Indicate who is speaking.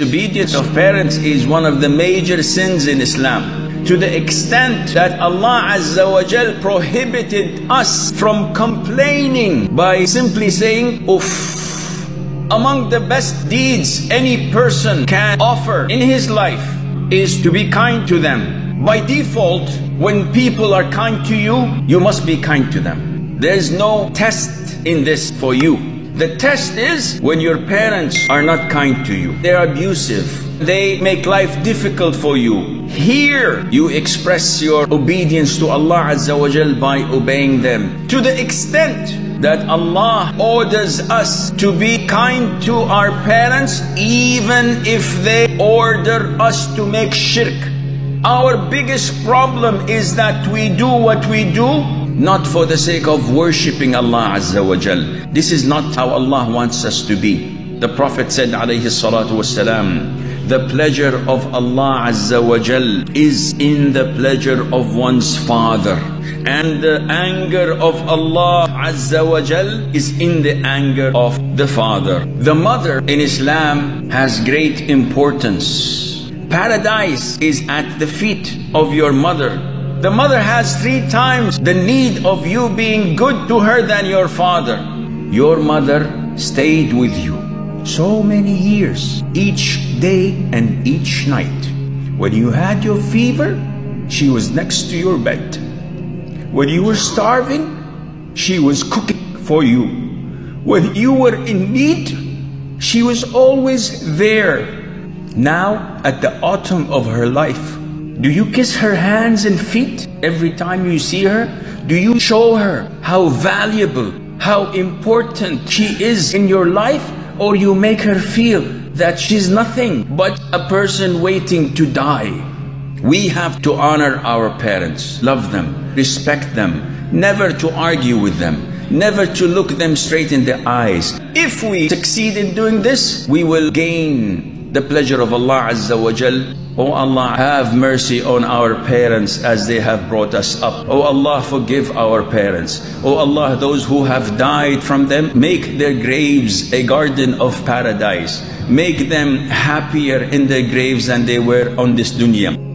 Speaker 1: Disobedience of parents is one of the major sins in Islam to the extent that Allah Azza wa Jal prohibited us from complaining by simply saying uff. Among the best deeds any person can offer in his life is to be kind to them. By default, when people are kind to you, you must be kind to them. There's no test in this for you. The test is when your parents are not kind to you. They're abusive. They make life difficult for you. Here you express your obedience to Allah Azza wa Jal by obeying them. To the extent that Allah orders us to be kind to our parents even if they order us to make shirk. Our biggest problem is that we do what we do not for the sake of worshipping Allah Azza wa Jal. This is not how Allah wants us to be. The Prophet said alayhi salatu wasalam, the pleasure of Allah Azza wa Jal is in the pleasure of one's father. And the anger of Allah Azza wa Jal is in the anger of the father. The mother in Islam has great importance. Paradise is at the feet of your mother. The mother has three times the need of you being good to her than your father. Your mother stayed with you so many years, each day and each night. When you had your fever, she was next to your bed. When you were starving, she was cooking for you. When you were in need, she was always there. Now, at the autumn of her life, do you kiss her hands and feet every time you see her? Do you show her how valuable, how important she is in your life? Or you make her feel that she's nothing but a person waiting to die? We have to honor our parents, love them, respect them, never to argue with them, never to look them straight in the eyes. If we succeed in doing this, we will gain the pleasure of Allah Azza wa Jal Oh Allah, have mercy on our parents as they have brought us up. Oh Allah, forgive our parents. Oh Allah, those who have died from them, make their graves a garden of paradise. Make them happier in their graves than they were on this dunya.